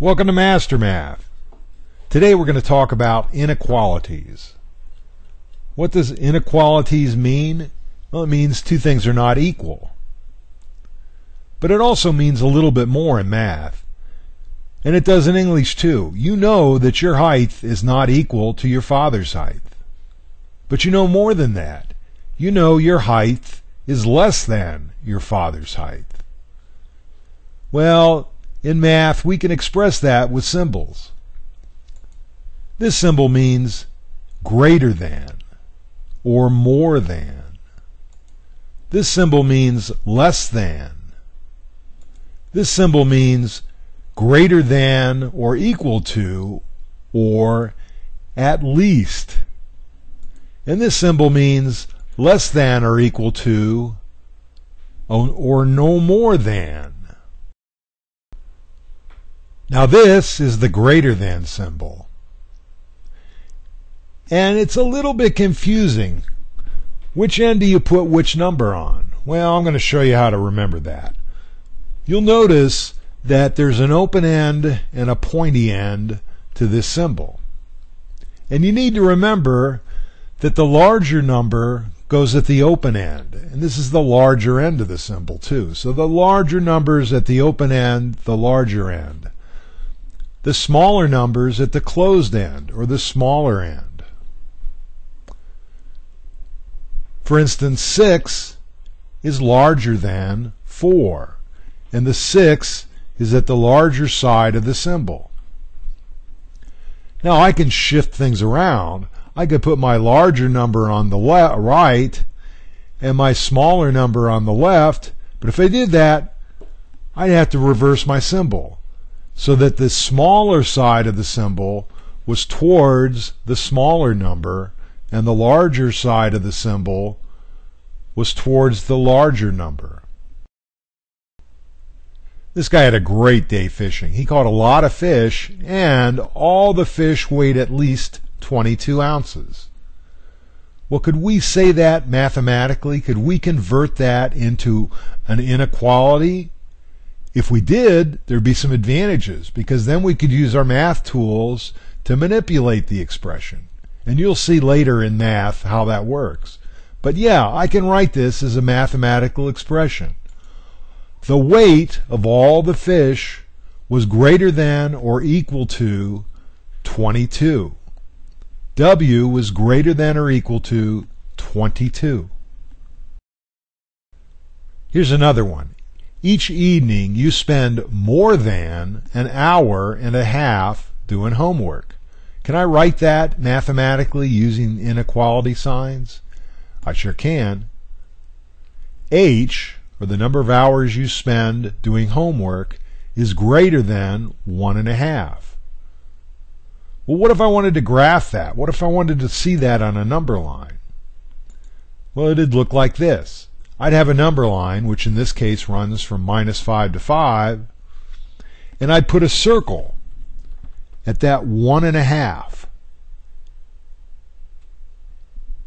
Welcome to Master Math. Today we're going to talk about inequalities. What does inequalities mean? Well, it means two things are not equal. But it also means a little bit more in math. And it does in English too. You know that your height is not equal to your father's height. But you know more than that. You know your height is less than your father's height. Well, in math, we can express that with symbols. This symbol means greater than or more than. This symbol means less than. This symbol means greater than or equal to or at least. And this symbol means less than or equal to or no more than. Now this is the greater than symbol. And it's a little bit confusing. Which end do you put which number on? Well, I'm going to show you how to remember that. You'll notice that there's an open end and a pointy end to this symbol. And you need to remember that the larger number goes at the open end. And this is the larger end of the symbol too. So the larger numbers at the open end, the larger end the smaller numbers at the closed end or the smaller end. For instance, 6 is larger than 4, and the 6 is at the larger side of the symbol. Now I can shift things around. I could put my larger number on the right and my smaller number on the left, but if I did that, I'd have to reverse my symbol so that the smaller side of the symbol was towards the smaller number and the larger side of the symbol was towards the larger number. This guy had a great day fishing. He caught a lot of fish, and all the fish weighed at least 22 ounces. Well, could we say that mathematically? Could we convert that into an inequality? If we did, there'd be some advantages because then we could use our math tools to manipulate the expression. And you'll see later in math how that works. But yeah, I can write this as a mathematical expression. The weight of all the fish was greater than or equal to 22. W was greater than or equal to 22. Here's another one. Each evening you spend more than an hour and a half doing homework. Can I write that mathematically using inequality signs? I sure can. H, or the number of hours you spend doing homework, is greater than one and a half. Well, what if I wanted to graph that? What if I wanted to see that on a number line? Well, it'd look like this. I'd have a number line, which in this case runs from minus 5 to 5, and I'd put a circle at that one and a half.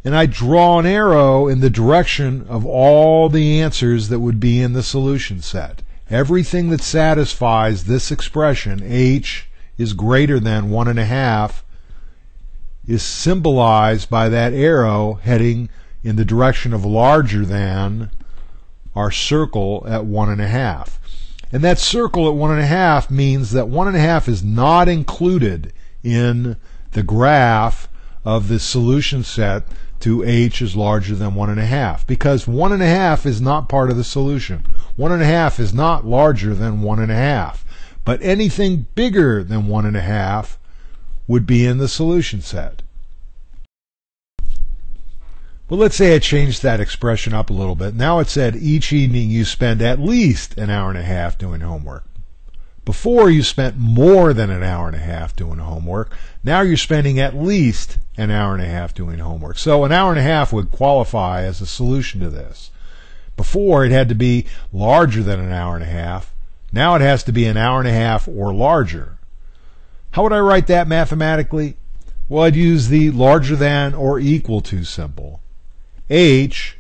And I'd draw an arrow in the direction of all the answers that would be in the solution set. Everything that satisfies this expression, h is greater than one and a half, is symbolized by that arrow heading in the direction of larger than our circle at one and a half. And that circle at one and a half means that one and a half is not included in the graph of the solution set to h is larger than one and a half because one and a half is not part of the solution. One and a half is not larger than one and a half. But anything bigger than one and a half would be in the solution set. Well, let's say I changed that expression up a little bit. Now it said each evening you spend at least an hour and a half doing homework. Before you spent more than an hour and a half doing homework. Now you're spending at least an hour and a half doing homework. So an hour and a half would qualify as a solution to this. Before it had to be larger than an hour and a half. Now it has to be an hour and a half or larger. How would I write that mathematically? Well, I'd use the larger than or equal to symbol h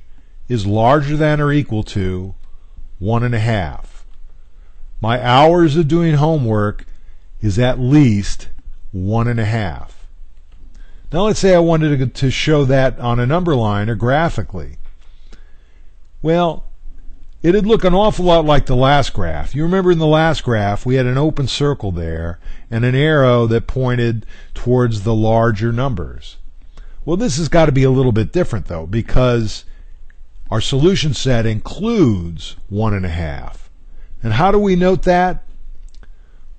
is larger than or equal to one and a half. My hours of doing homework is at least one and a half. Now let's say I wanted to show that on a number line or graphically. Well, it'd look an awful lot like the last graph. You remember in the last graph we had an open circle there and an arrow that pointed towards the larger numbers. Well, this has got to be a little bit different though because our solution set includes one and a half. And how do we note that?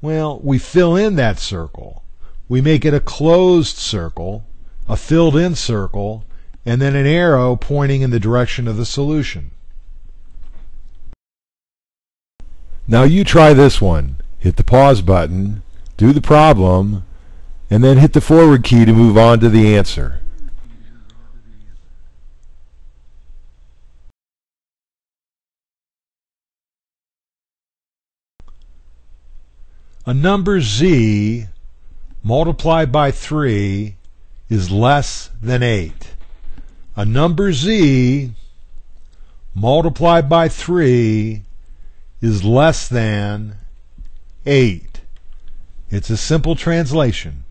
Well, we fill in that circle. We make it a closed circle, a filled in circle, and then an arrow pointing in the direction of the solution. Now you try this one. Hit the pause button, do the problem, and then hit the forward key to move on to the answer. A number z multiplied by 3 is less than 8. A number z multiplied by 3 is less than 8. It's a simple translation.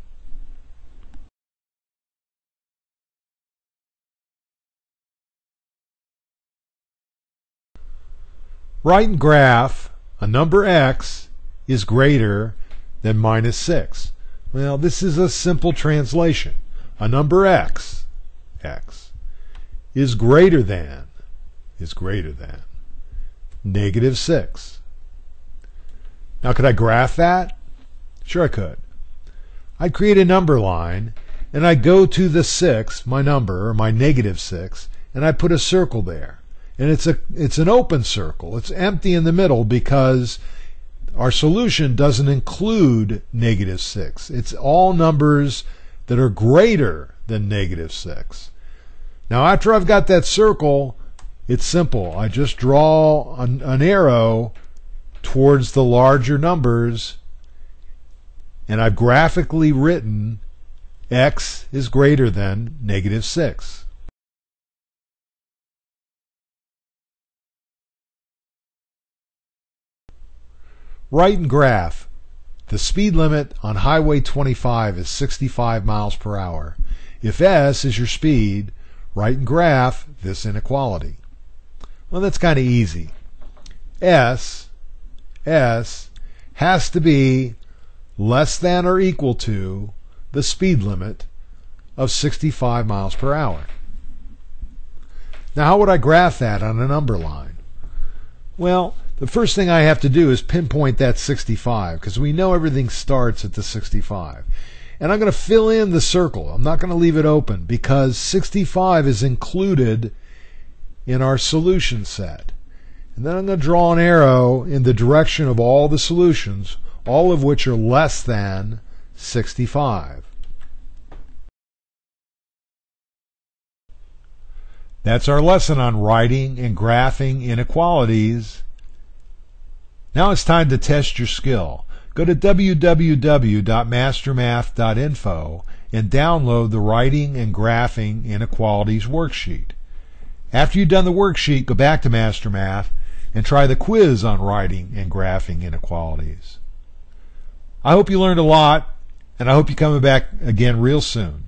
Write and graph a number x is greater than minus 6. Well, this is a simple translation. A number x, x, is greater than, is greater than, negative 6. Now, could I graph that? Sure I could. I'd create a number line, and I'd go to the 6, my number, or my negative 6, and I put a circle there. And it's a it's an open circle. It's empty in the middle because our solution doesn't include negative 6. It's all numbers that are greater than negative 6. Now, after I've got that circle, it's simple. I just draw an, an arrow towards the larger numbers, and I've graphically written x is greater than negative 6. Write and graph. The speed limit on Highway 25 is 65 miles per hour. If S is your speed, write and graph this inequality. Well, that's kind of easy. S, S has to be less than or equal to the speed limit of 65 miles per hour. Now, how would I graph that on a number line? Well, the first thing I have to do is pinpoint that 65 because we know everything starts at the 65. And I'm going to fill in the circle. I'm not going to leave it open because 65 is included in our solution set. And then I'm going to draw an arrow in the direction of all the solutions, all of which are less than 65. That's our lesson on writing and graphing inequalities now it's time to test your skill. Go to www.mastermath.info and download the Writing and Graphing Inequalities worksheet. After you've done the worksheet, go back to MasterMath and try the quiz on writing and graphing inequalities. I hope you learned a lot, and I hope you're coming back again real soon.